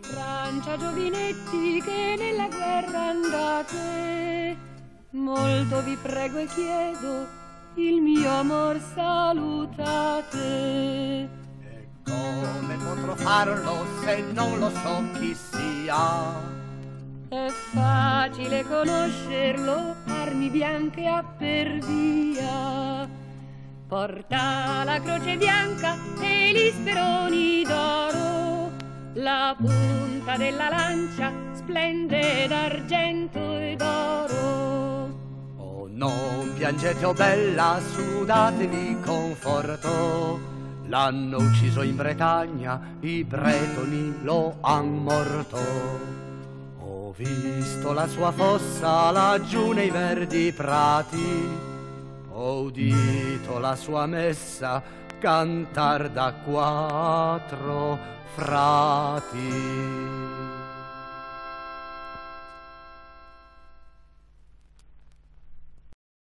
Francia giovinetti che nella guerra andate, molto vi prego e chiedo, il mio amor salutate. E come potrò farlo se non lo so chi sia? È facile conoscerlo, armi bianche ha per via. Porta la croce bianca e gli speroni. La punta della lancia splende d'argento e d'oro. Oh, non piangete, oh bella, sudatevi conforto. L'hanno ucciso in Bretagna, i bretoni lo han morto. Ho visto la sua fossa laggiù nei verdi prati, ho udito la sua messa cantar da quattro frati.